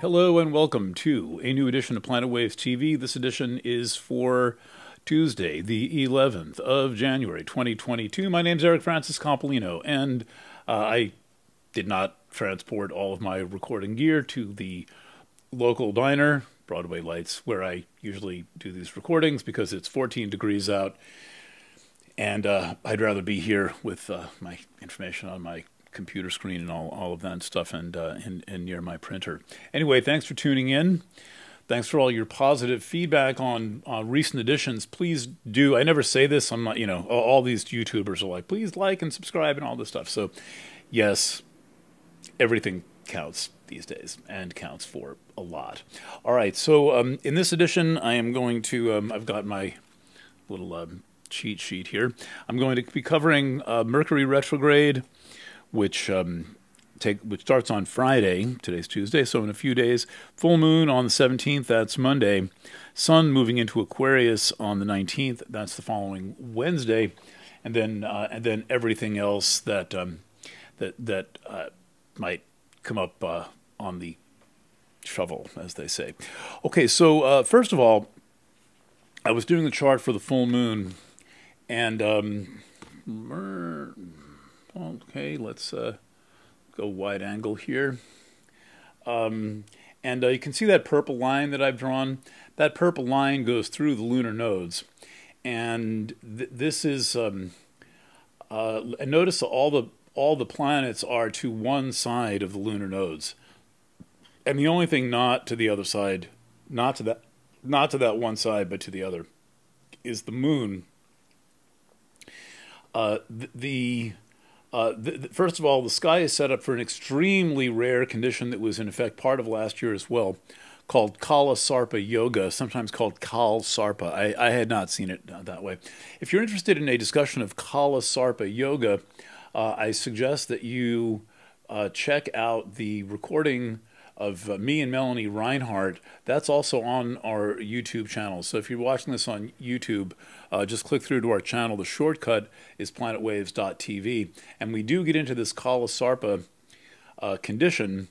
Hello and welcome to a new edition of Planet Waves TV. This edition is for Tuesday, the 11th of January, 2022. My name is Eric Francis Coppolino, and uh, I did not transport all of my recording gear to the local diner, Broadway Lights, where I usually do these recordings because it's 14 degrees out, and uh, I'd rather be here with uh, my information on my computer screen and all, all of that stuff and, uh, and, and near my printer. Anyway, thanks for tuning in. Thanks for all your positive feedback on, on recent editions. Please do. I never say this. I'm not, you know, all, all these YouTubers are like, please like and subscribe and all this stuff. So, yes, everything counts these days and counts for a lot. All right. So, um, in this edition, I am going to, um, I've got my little um, cheat sheet here. I'm going to be covering uh, Mercury retrograde which um, take which starts on Friday. Today's Tuesday, so in a few days. Full moon on the 17th. That's Monday. Sun moving into Aquarius on the 19th. That's the following Wednesday, and then uh, and then everything else that um, that that uh, might come up uh, on the shovel, as they say. Okay, so uh, first of all, I was doing the chart for the full moon, and um, Okay, let's uh, go wide angle here. Um, and uh, you can see that purple line that I've drawn. That purple line goes through the lunar nodes. And th this is, um, uh, notice all the, all the planets are to one side of the lunar nodes. And the only thing not to the other side, not to that, not to that one side, but to the other, is the moon. Uh, the uh, first of all, the sky is set up for an extremely rare condition that was in effect part of last year as well, called Kala Sarpa Yoga, sometimes called Kal Sarpa. I, I had not seen it uh, that way. If you're interested in a discussion of Kala Sarpa Yoga, uh, I suggest that you uh, check out the recording of uh, me and Melanie Reinhart. That's also on our YouTube channel. So if you're watching this on YouTube, uh, just click through to our channel. The shortcut is planetwaves.tv. And we do get into this Kalasarpa uh, condition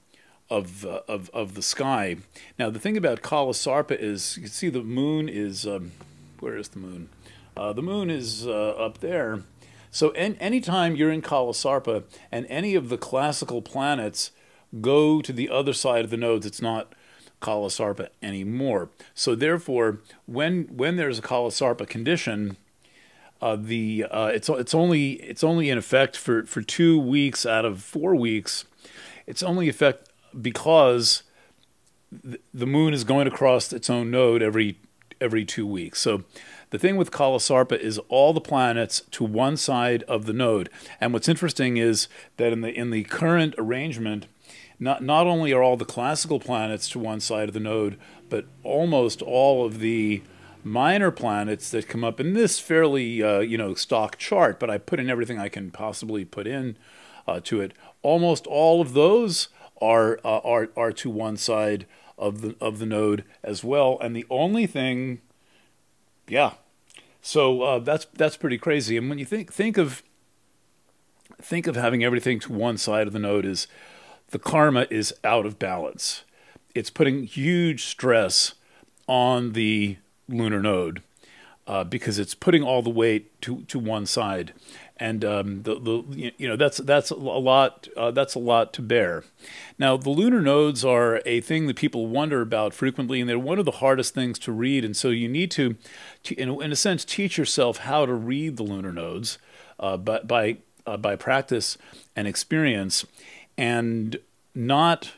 of, uh, of, of the sky. Now, the thing about Kalasarpa is you can see the moon is, um, where is the moon? Uh, the moon is uh, up there. So any anytime you're in Kalasarpa and any of the classical planets go to the other side of the nodes. It's not Kalasarpa anymore. So therefore, when when there's a Kalasarpa condition, uh, the uh, it's it's only it's only in effect for for two weeks out of four weeks. It's only effect because the moon is going across its own node every every two weeks. So the thing with Kalasarpa is all the planets to one side of the node. And what's interesting is that in the in the current arrangement, not not only are all the classical planets to one side of the node, but almost all of the minor planets that come up in this fairly uh, you know stock chart. But I put in everything I can possibly put in uh, to it. Almost all of those are uh, are are to one side of the of the node as well. And the only thing, yeah, so uh, that's that's pretty crazy. And when you think think of think of having everything to one side of the node is the karma is out of balance. It's putting huge stress on the lunar node uh, because it's putting all the weight to, to one side, and um, the, the you know that's that's a lot uh, that's a lot to bear. Now the lunar nodes are a thing that people wonder about frequently, and they're one of the hardest things to read. And so you need to, in, in a sense, teach yourself how to read the lunar nodes, uh, by by uh, by practice and experience and not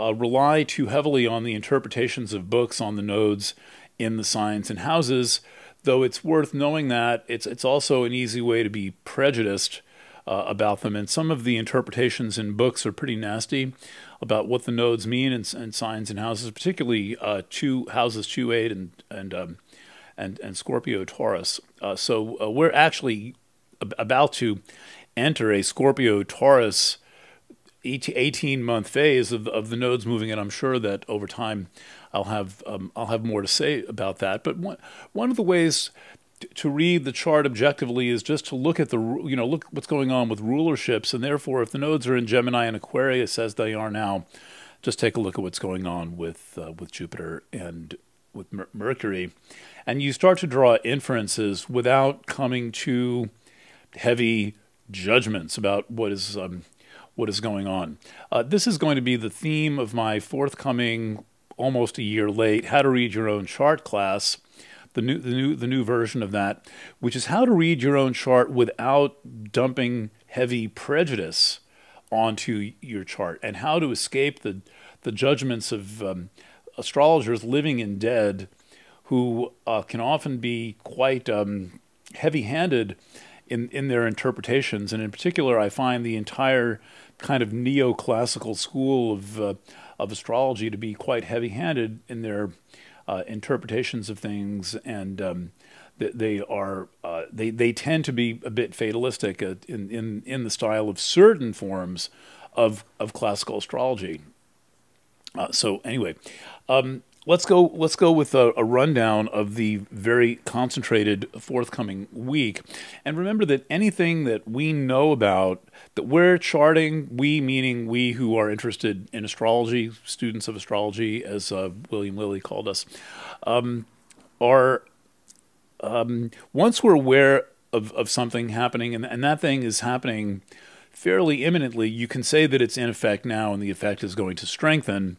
uh, rely too heavily on the interpretations of books on the nodes in the signs and houses, though it's worth knowing that it's, it's also an easy way to be prejudiced uh, about them. And some of the interpretations in books are pretty nasty about what the nodes mean and, and signs and houses, particularly uh, two houses two eight and and um, and and Scorpio Taurus. Uh, so uh, we're actually about to enter a Scorpio Taurus 18 month phase of, of the nodes moving, and I'm sure that over time I'll have um, I'll have more to say about that. But one one of the ways to read the chart objectively is just to look at the you know look what's going on with rulerships, and therefore if the nodes are in Gemini and Aquarius as they are now, just take a look at what's going on with uh, with Jupiter and with Mer- Mercury, and you start to draw inferences without coming to heavy judgments about what is um, what is going on. Uh, this is going to be the theme of my forthcoming, almost a year late, How to Read Your Own Chart class. The new, the new, the new version of that, which is how to read your own chart without dumping heavy prejudice onto your chart, and how to escape the the judgments of um, astrologers, living and dead, who uh, can often be quite um, heavy-handed in in their interpretations. And in particular, I find the entire kind of neoclassical school of uh, of astrology to be quite heavy-handed in their uh, interpretations of things, and um, they are uh, they they tend to be a bit fatalistic uh, in in in the style of certain forms of of classical astrology. Uh, so anyway, um, let's go let's go with a, a, rundown of the very concentrated forthcoming week. And remember that anything that we know about that we're charting we meaning we who are interested in astrology students of astrology as uh, william lilly called us um, are um, once we're aware of, of something happening and, and that thing is happening fairly imminently you can say that it's in effect now and the effect is going to strengthen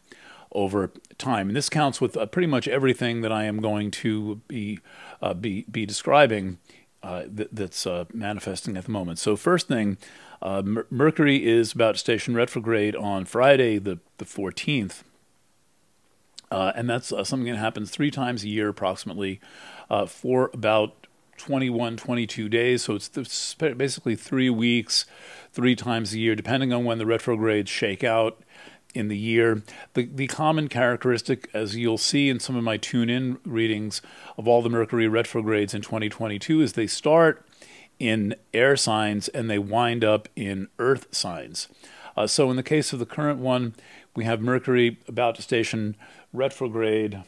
over time. And this counts with uh, pretty much everything that I am going to be uh, be be describing uh, th- that's uh, manifesting at the moment. So first thing, uh, Mer- Mercury is about to station retrograde on Friday, the the fourteenth. And that's something that happens three times a year, approximately, for about 21, 22 days. So it's basically three weeks, three times a year, depending on when the retrogrades shake out in the year. The, the common characteristic, as you'll see in some of my tune in readings of all the Mercury retrogrades in 2022, is they start in air signs and they wind up in earth signs. Uh, so, in the case of the current one, we have Mercury about to station retrograde,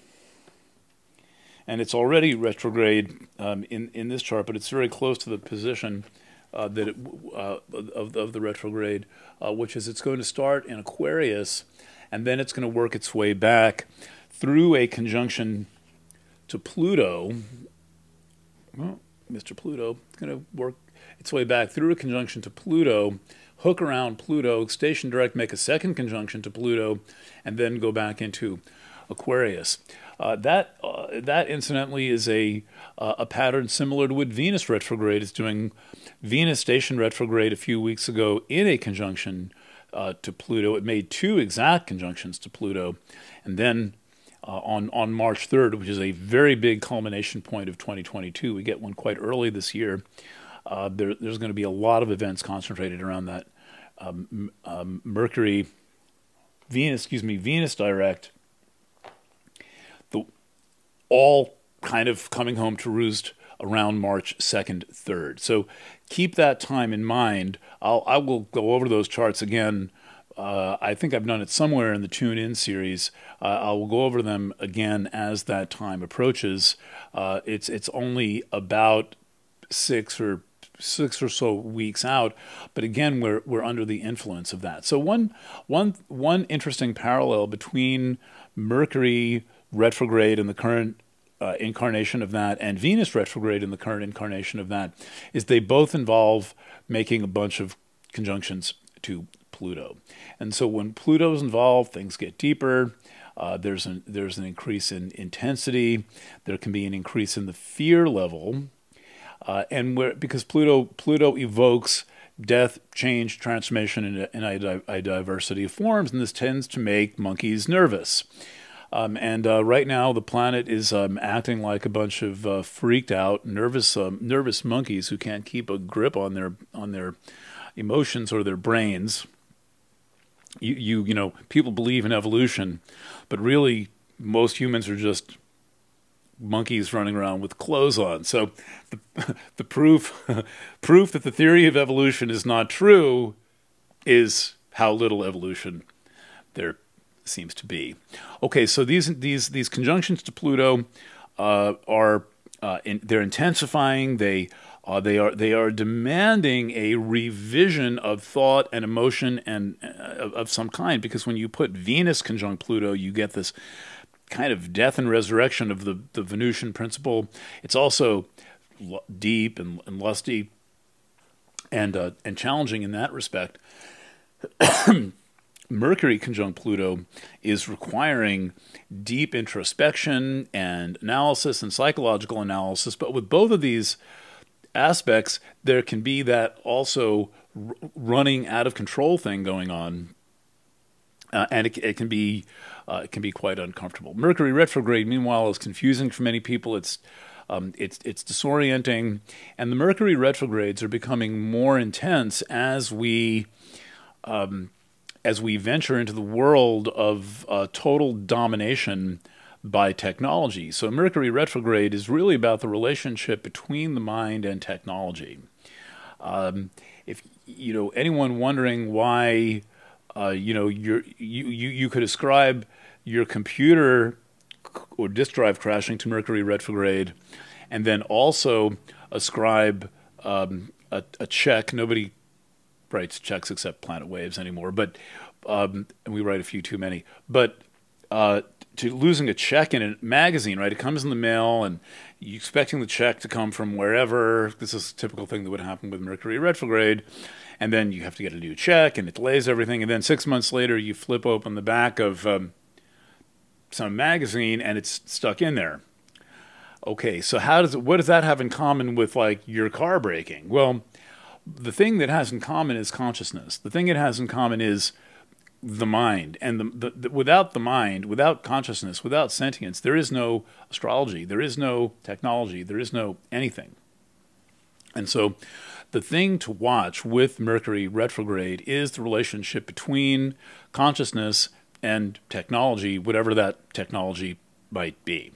and it's already retrograde um, in, in this chart, but it's very close to the position uh, that it, uh, of, of the retrograde, uh, which is it's going to start in Aquarius, and then it's going to work its way back through a conjunction to Pluto. Well, Mr. Pluto, it's going to work its way back through a conjunction to Pluto, hook around Pluto, station direct, make a second conjunction to Pluto, and then go back into Aquarius. Uh, that uh, that incidentally is a uh, a pattern similar to what Venus retrograde is doing. Venus station retrograde a few weeks ago in a conjunction uh, to Pluto. It made two exact conjunctions to Pluto, and then uh, on on March 3rd, which is a very big culmination point of 2022, we get one quite early this year. There, there's going to be a lot of events concentrated around that um, um, Mercury, Venus, excuse me, Venus direct all kind of coming home to roost around March 2nd, 3rd. So keep that time in mind. I'll, I will go over those charts again. Uh, I think I've done it somewhere in the Tune In series. Uh, I will go over them again as that time approaches. Uh, it's it's only about six or six or so weeks out, but again we're we're under the influence of that. So one one one interesting parallel between Mercury retrograde in the current uh, incarnation of that and Venus retrograde in the current incarnation of that is they both involve making a bunch of conjunctions to Pluto. And so when Pluto's involved, things get deeper. Uh, there's an there's an increase in intensity. There can be an increase in the fear level, uh, and where because Pluto Pluto evokes death, change, transformation, and, and a, a, diversity of forms, and this tends to make monkeys nervous. Um, and uh, right now, the planet is um, acting like a bunch of uh, freaked out, nervous, um, nervous monkeys who can't keep a grip on their on their emotions or their brains. You, you, you know, people believe in evolution, but really, most humans are just monkeys running around with clothes on. So, the, the proof proof that the theory of evolution is not true is how little evolution there seems to be. Okay, so these these these conjunctions to Pluto uh, are uh, in, they're intensifying. They Uh, they are they are demanding a revision of thought and emotion and uh, of, of some kind because when you put Venus conjunct Pluto, you get this kind of death and resurrection of the the Venusian principle. It's also deep and, and lusty and uh, and challenging in that respect. Mercury conjunct Pluto is requiring deep introspection and analysis and psychological analysis. But with both of these aspects, there can be that also running out of control thing going on, uh, and it, it, can be uh, it can be quite uncomfortable. Mercury retrograde, meanwhile, is confusing for many people. It's um, it's it's disorienting, and the Mercury retrogrades are becoming more intense as we um, as we venture into the world of uh, total domination by technology. So Mercury retrograde is really about the relationship between the mind and technology. Um, if you know anyone wondering why, uh, you know, you you you could ascribe your computer or disk drive crashing to Mercury retrograde, and then also ascribe um, a, a, check. Nobody writes checks except Planet Waves anymore, but um, and we write a few too many. But uh, to losing a check in a magazine, right? It comes in the mail, and you expecting the check to come from wherever. This is a typical thing that would happen with Mercury retrograde. And then you have to get a new check, and it delays everything. And then six months later, you flip open the back of um, some magazine, and it's stuck in there. Okay, so how does it, what does that have in common with like your car breaking? Well, the thing that has in common is consciousness. The thing it has in common is the mind. And the, the, the, without the mind without consciousness without sentience there is no astrology. There is no technology. There is no anything. And so the thing to watch with mercury retrograde is the relationship between consciousness and technology whatever that technology might be.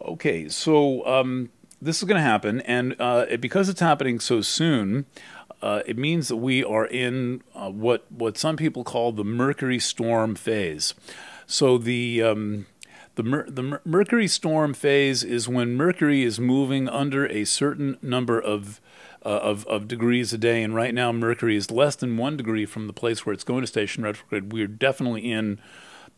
Okay so um, this is going to happen and uh, because it's happening so soon uh, it means that we are in uh, what what some people call the Mercury storm phase. So the um, the, Mer- the Mer- Mercury storm phase is when Mercury is moving under a certain number of, uh, of of degrees a day, and right now Mercury is less than one degree from the place where it's going to station retrograde. We're definitely in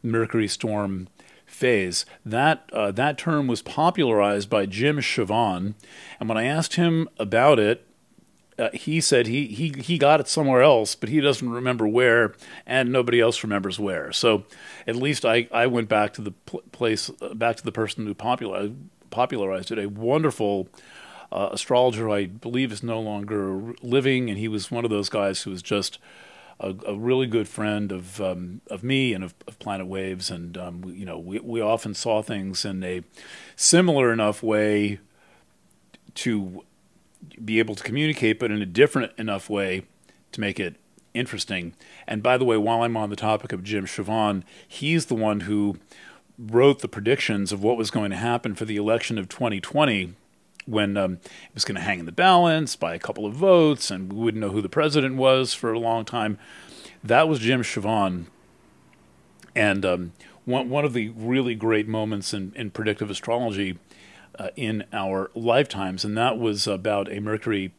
Mercury storm phase. That uh, that term was popularized by Jim Shawvan, and when I asked him about it, uh, he said he, he he got it somewhere else, but he doesn't remember where, and nobody else remembers where. So, at least I, I went back to the pl- place, uh, back to the person who popularized popularized it. A wonderful uh, astrologer, I believe, is no longer living, and he was one of those guys who was just a, a really good friend of um, of me and of, of Planet Waves, and um, we, you know we we often saw things in a similar enough way to be able to communicate, but in a different enough way to make it interesting. And by the way, while I'm on the topic of Jim Shawvan, he's the one who wrote the predictions of what was going to happen for the election of 2020 when um, it was going to hang in the balance by a couple of votes and we wouldn't know who the president was for a long time. That was Jim Shawvan. And um, one, one of the really great moments in, in predictive astrology uh, in our lifetimes, and that was about a Mercury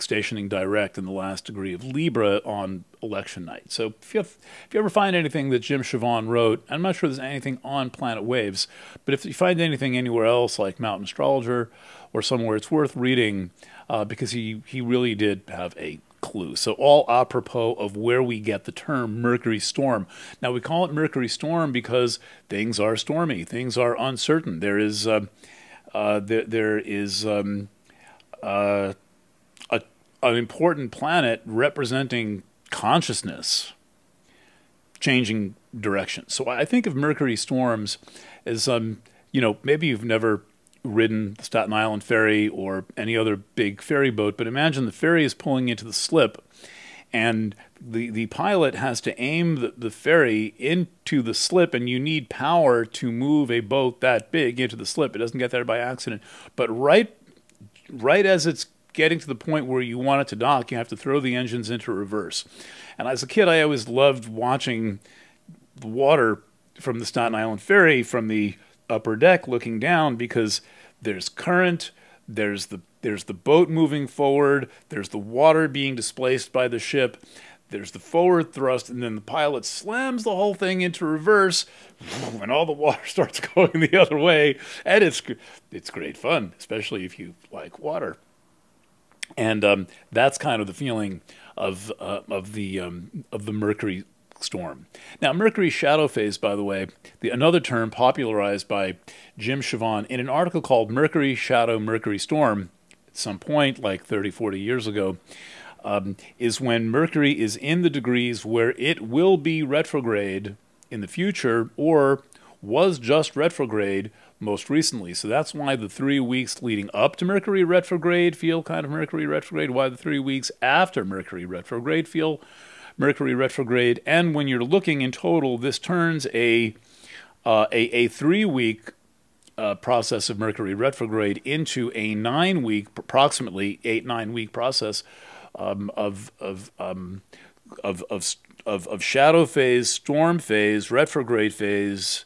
stationing direct in the last degree of Libra on election night. So if you, have, if you ever find anything that Jim Shawvan wrote, I'm not sure there's anything on Planet Waves, but if you find anything anywhere else like Mountain Astrologer or somewhere, it's worth reading uh, because he, he really did have a clue. So all apropos of where we get the term Mercury storm. Now we call it Mercury storm because things are stormy, things are uncertain. There is uh, uh, there, there is um, uh, a, an important planet representing consciousness changing direction. So I think of Mercury storms as, um, you know, maybe you've never ridden the Staten Island ferry or any other big ferry boat, but imagine the ferry is pulling into the slip and the, the pilot has to aim the, the ferry into the slip, and you need power to move a boat that big into the slip. It doesn't get there by accident. But right, right as it's getting to the point where you want it to dock, you have to throw the engines into reverse. And as a kid, I always loved watching the water from the Staten Island ferry from the upper deck looking down because there's current, there's the there's the boat moving forward, there's the water being displaced by the ship, there's the forward thrust, and then the pilot slams the whole thing into reverse, and all the water starts going the other way, and it's it's great fun, especially if you like water. And um, that's kind of the feeling of uh, of the um, of the Mercury storm. Now, Mercury shadow phase, by the way, the, another term popularized by Jim Shawvan in an article called Mercury Shadow Mercury Storm at some point, like 30, 40 years ago, um, is when Mercury is in the degrees where it will be retrograde in the future or was just retrograde most recently. So that's why the three weeks leading up to Mercury retrograde feel kind of Mercury retrograde, why the three weeks after Mercury retrograde feel Mercury retrograde. And when you're looking in total, this turns a uh, a, a three week uh, process of Mercury retrograde into a nine week, approximately eight nine week process um, of of, um, of of of of shadow phase, storm phase, retrograde phase,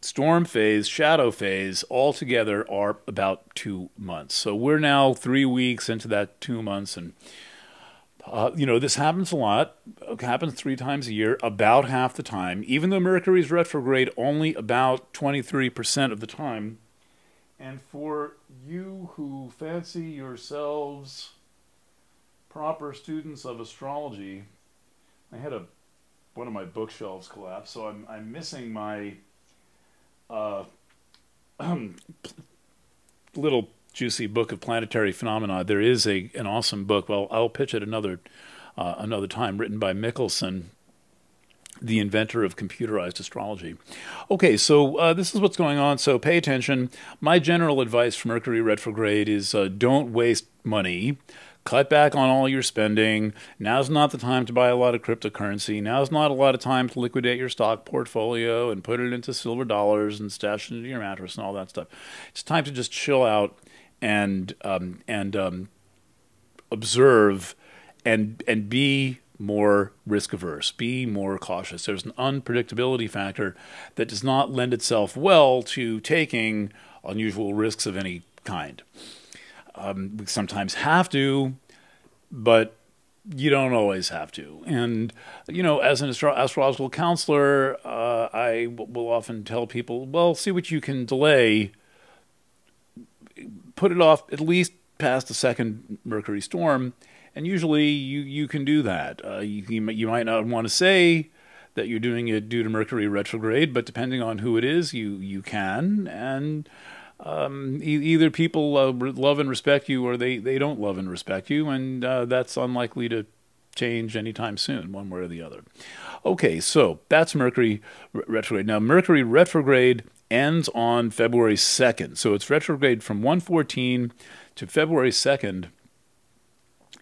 storm phase, shadow phase, all together are about two months. So we're now three weeks into that two months, and uh, you know, this happens a lot. It happens three times a year, about half the time. Even though Mercury is retrograde, only about 23% of the time. And for you who fancy yourselves proper students of astrology, I had a one of my bookshelves collapse, so I'm I'm missing my uh, little juicy book of planetary phenomena. There is a an awesome book. Well, I'll pitch it another uh, another time, written by Michelsen, the inventor of computerized astrology. Okay, so uh, this is what's going on. So pay attention. My general advice for Mercury retrograde is uh, don't waste money. Cut back on all your spending. Now's not the time to buy a lot of cryptocurrency. Now's not a lot of time to liquidate your stock portfolio and put it into silver dollars and stash it into your mattress and all that stuff. It's time to just chill out and um, and um, observe and and be more risk averse, be more cautious. There's an unpredictability factor that does not lend itself well to taking unusual risks of any kind. Um, we sometimes have to, but you don't always have to. And, you know, as an astro- astrological counselor, uh, I will often tell people, well, see what you can delay put it off at least past the second Mercury storm, and usually you you can do that. Uh, you, you might not want to say that you're doing it due to Mercury retrograde, but depending on who it is, you you can and. Um, e- either people uh, love and respect you, or they, they don't love and respect you, and uh, that's unlikely to change anytime soon, one way or the other. Okay, so that's Mercury retrograde. Now, Mercury retrograde ends on February 2nd. So it's retrograde from 114 to February 2nd.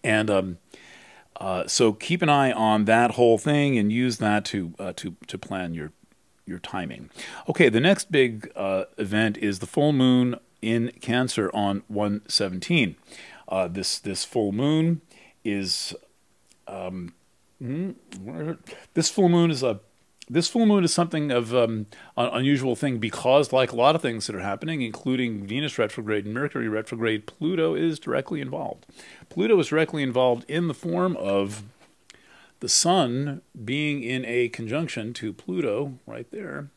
And um, uh, so keep an eye on that whole thing and use that to, uh, to, to plan your, your timing. Okay, the next big uh, event is the full moon in Cancer on 117. Uh, this, this full moon is. Um, hmm, this full moon is a this full moon is something of um, an unusual thing because, like a lot of things that are happening, including Venus retrograde and Mercury retrograde, Pluto is directly involved. Pluto is directly involved in the form of the Sun being in a conjunction to Pluto right there,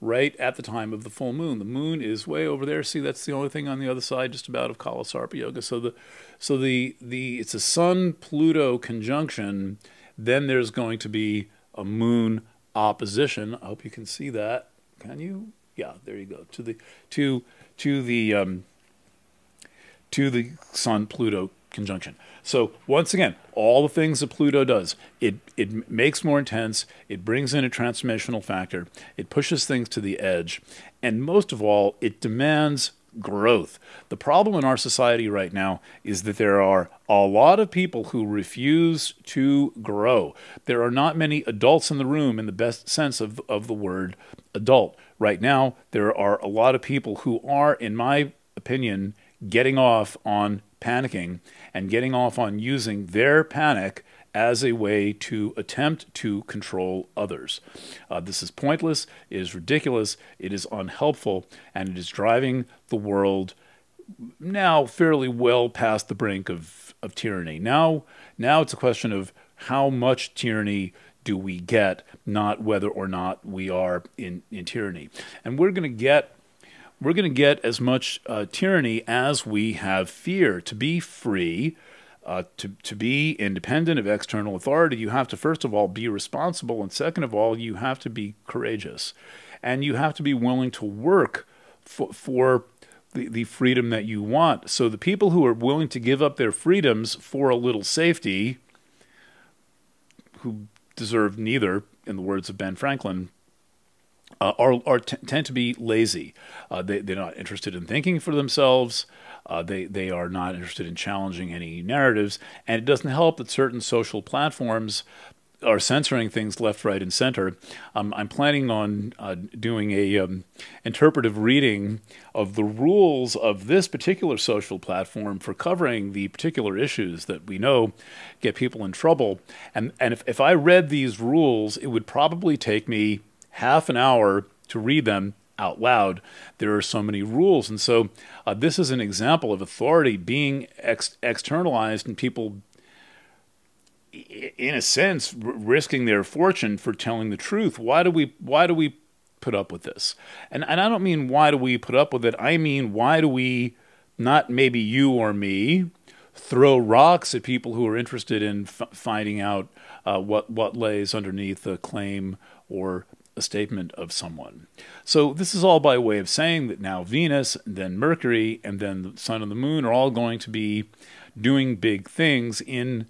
right at the time of the full moon. The moon is way over there. See, that's the only thing on the other side, just about of Kala Sarpa Yoga. So the, so the the it's a Sun Pluto conjunction. Then there's going to be a moon opposition. I hope you can see that. Can you? Yeah, there you go. To the to to the um, to the Sun Pluto conjunction. So once again, all the things that Pluto does, it it makes more intense, it brings in a transformational factor, it pushes things to the edge, and most of all, it demands growth. The problem in our society right now is that there are a lot of people who refuse to grow. There are not many adults in the room in the best sense of, of the word adult. Right now, there are a lot of people who are, in my opinion, getting off on panicking and getting off on using their panic as a way to attempt to control others. Uh, this is pointless, it is ridiculous, it is unhelpful, and it is driving the world now fairly well past the brink of, of tyranny. Now, now it's a question of how much tyranny do we get, not whether or not we are in, in tyranny. And we're going to get we're going to get as much uh, tyranny as we have fear. To be free, uh, to, to be independent of external authority, you have to, first of all, be responsible. And second of all, you have to be courageous. And you have to be willing to work for, for the, the freedom that you want. So the people who are willing to give up their freedoms for a little safety, who deserve neither, in the words of Ben Franklin, uh, are, are tend to be lazy. Uh, they, they're not interested in thinking for themselves. Uh, they, they are not interested in challenging any narratives. And it doesn't help that certain social platforms are censoring things left, right, and center. Um, I'm planning on uh, doing a um, interpretive reading of the rules of this particular social platform for covering the particular issues that we know get people in trouble. And and if, if I read these rules, it would probably take me half an hour to read them out loud. There are so many rules, and so uh, this is an example of authority being ex- externalized and people in a sense, risking their fortune for telling the truth. Why do we? Why do we put up with this? And and I don't mean why do we put up with it. I mean why do we, not maybe you or me, throw rocks at people who are interested in finding out uh, what what lays underneath a claim or a statement of someone. So this is all by way of saying that now Venus, then Mercury, and then the Sun and the Moon are all going to be doing big things in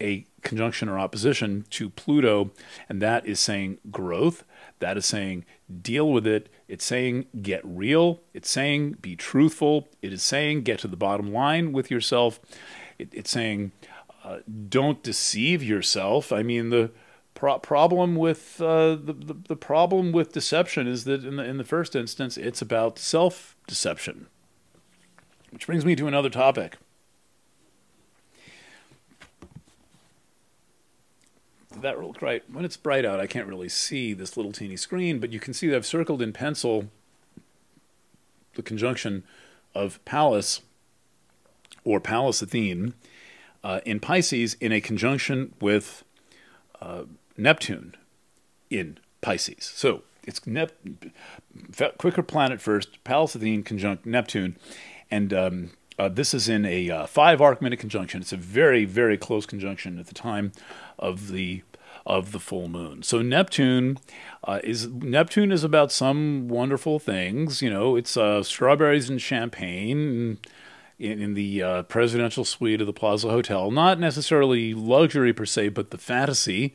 a conjunction or opposition to Pluto, and that is saying growth. That is saying deal with it. It's saying get real. It's saying be truthful. It is saying get to the bottom line with yourself. It, it's saying uh, don't deceive yourself. I mean the pro- problem with uh, the, the, the problem with deception is that in the in the first instance it's about self deception. Which brings me to another topic. that look right? When it's bright out, I can't really see this little teeny screen, but you can see that I've circled in pencil the conjunction of Pallas or Pallas Athene uh, in Pisces in a conjunction with uh, Neptune in Pisces. So it's Nep- quicker planet first, Pallas Athene conjunct Neptune, and um, uh, this is in a uh, five arc minute conjunction. It's a very, very close conjunction at the time of the of the full moon. So Neptune uh, is Neptune is about some wonderful things. You know, it's uh, strawberries and champagne in, in the uh, presidential suite of the Plaza Hotel. Not necessarily luxury per se, but the fantasy,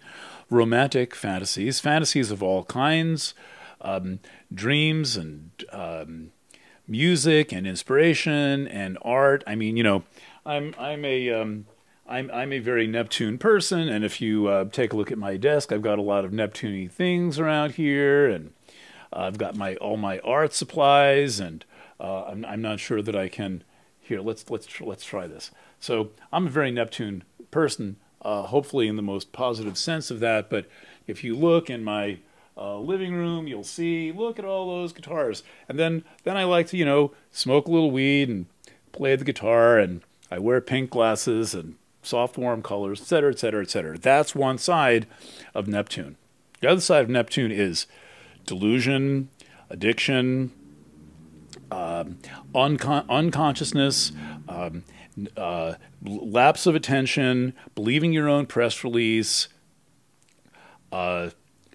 romantic fantasies, fantasies of all kinds, um, dreams and um, music and inspiration and art. I mean, you know, I'm I'm a um, I'm I'm a very Neptune person, and if you uh, take a look at my desk, I've got a lot of Neptune things around here, and uh, I've got my all my art supplies, and uh, I'm I'm not sure that I can. Here, let's let's let's try this. So I'm a very Neptune person, uh, hopefully in the most positive sense of that. But if you look in my uh, living room, you'll see, look at all those guitars. And then, then I like to, you know, smoke a little weed and play the guitar, and I wear pink glasses and soft warm colors, etc., etc., etc. That's one side of Neptune. The other side of Neptune is delusion, addiction, um, uncon- unconsciousness, um, uh, lapse of attention, believing your own press release, uh,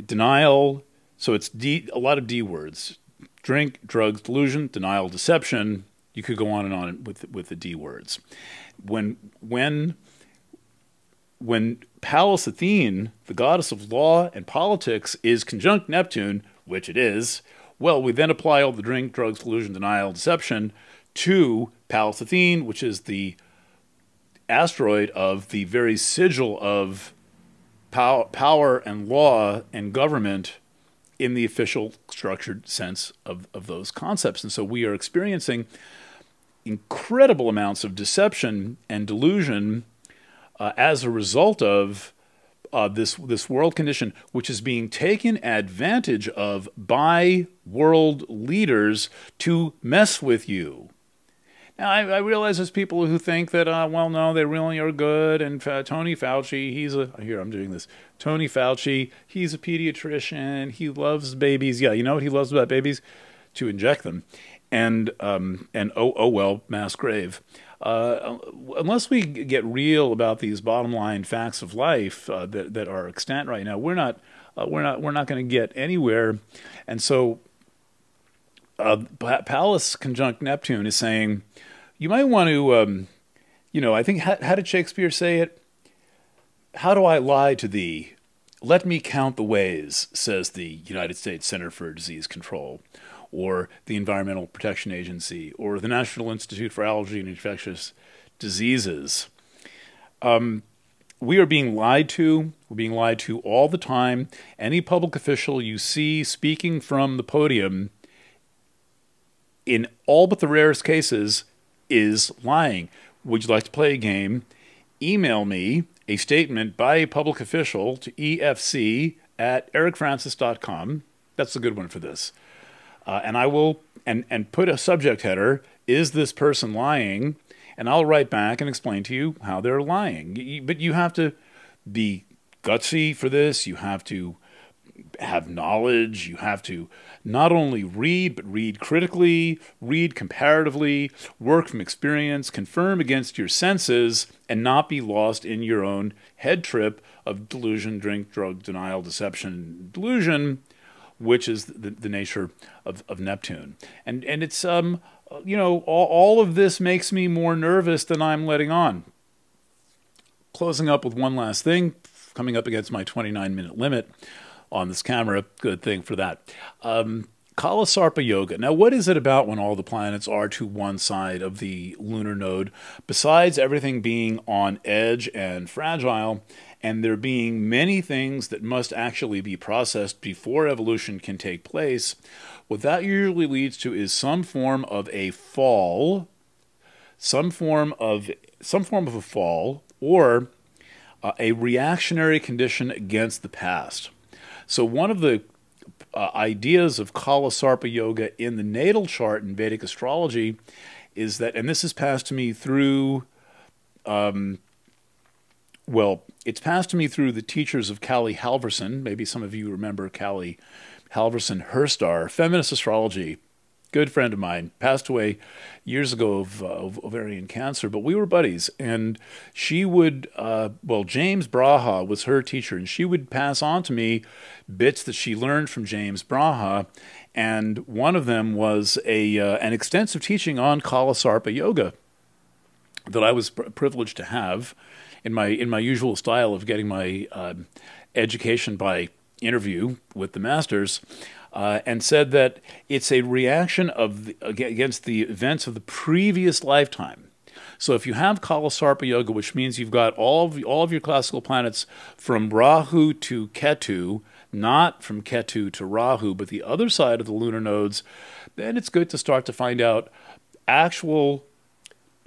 denial. So it's D, a lot of D words: drink, drugs, delusion, denial, deception. You could go on and on with with the D words. When when when Pallas Athene, the goddess of law and politics, is conjunct Neptune, which it is, well, we then apply all the drink, drugs, delusion, denial, deception to Pallas Athene, which is the asteroid of the very sigil of pow- power and law and government in the official structured sense of, of those concepts. And so we are experiencing incredible amounts of deception and delusion uh, as a result of uh, this this world condition, which is being taken advantage of by world leaders to mess with you. Now, I, I realize there's people who think that, uh, well, no, they really are good. And uh, Tony Fauci, he's a, here, I'm doing this. Tony Fauci, he's a pediatrician. He loves babies. Yeah, you know what he loves about babies? To inject them. And, um, and oh, oh well, mass grave. Uh, unless we get real about these bottom line facts of life uh, that, that are extant right now, we're not, uh, we're not, we're not going to get anywhere. And so, uh, Pallas conjunct Neptune is saying, you might want to, um, you know, I think, how, how did Shakespeare say it? How do I lie to thee? Let me count the ways, says the United States Center for Disease Control, or the Environmental Protection Agency, or the National Institute for Allergy and Infectious Diseases. Um, we are being lied to. We're being lied to all the time. Any public official you see speaking from the podium, in all but the rarest cases, is lying. Would you like to play a game? Email me a statement by a public official to efc at ericfrancis.com. That's a good one for this. Uh, and I will and and put a subject header. Is this person lying? And I'll write back and explain to you how they're lying. But you have to be gutsy for this. You have to have knowledge. You have to not only read, but read critically, read comparatively, work from experience, confirm against your senses, and not be lost in your own head trip of delusion, drink, drug, denial, deception, delusion, which is the, the nature of, of Neptune. And, and it's, um, you know, all, all of this makes me more nervous than I'm letting on. Closing up with one last thing, coming up against my 29 minute limit on this camera. Good thing for that. Um, Kalasarpa Yoga. Now, what is it about when all the planets are to one side of the lunar node? Besides everything being on edge and fragile, and there being many things that must actually be processed before evolution can take place, what that usually leads to is some form of a fall, some form of some form of a fall, or uh, a reactionary condition against the past. So one of the uh, ideas of Kalasarpa Yoga in the natal chart in Vedic astrology is that, and this is passed to me through, um, well, it's passed to me through the teachers of Callie Halverson. Maybe some of you remember Callie Halverson Herstar, feminist astrology good friend of mine, passed away years ago of, uh, of ovarian cancer, but we were buddies. And she would, uh, well, James Braha was her teacher, and she would pass on to me bits that she learned from James Braha. And one of them was a uh, an extensive teaching on Kalasarpa yoga that I was pr- privileged to have in my in my usual style of getting my uh, education by interview with the masters uh, and said that it's a reaction of the, against the events of the previous lifetime. So if you have Kalasarpa Yoga, which means you've got all of, all of your classical planets from Rahu to Ketu, not from Ketu to Rahu, but the other side of the lunar nodes, then it's good to start to find out actual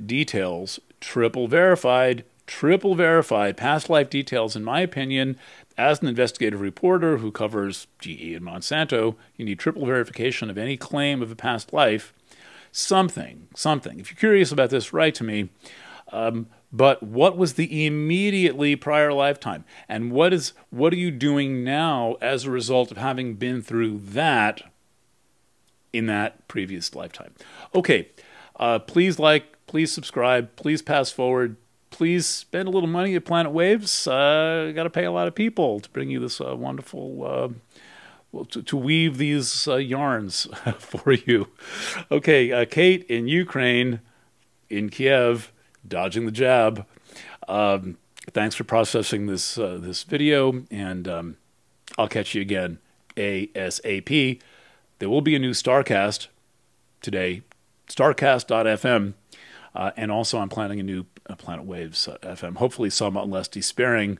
details, triple verified, triple verified past life details, in my opinion, as an investigative reporter who covers GE and Monsanto, you need triple verification of any claim of a past life. Something, something. If you're curious about this, write to me. Um, but what was the immediately prior lifetime? And what is what are you doing now as a result of having been through that in that previous lifetime? Okay, uh, please like, please subscribe, please pass forward please spend a little money at Planet Waves. Uh, Got to pay a lot of people to bring you this uh, wonderful, uh, well, to, to, weave these uh, yarns for you. Okay, uh, Kate in Ukraine, in Kiev, dodging the jab. Um, thanks for processing this this video, and um, I'll catch you again ASAP. There will be a new Starcast today, starcast.fm. Uh, and also, I'm planning a new Planet Waves uh, FM, hopefully somewhat less despairing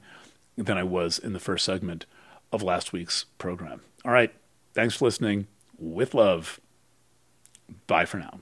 than I was in the first segment of last week's program. All right. Thanks for listening. With love. Bye for now.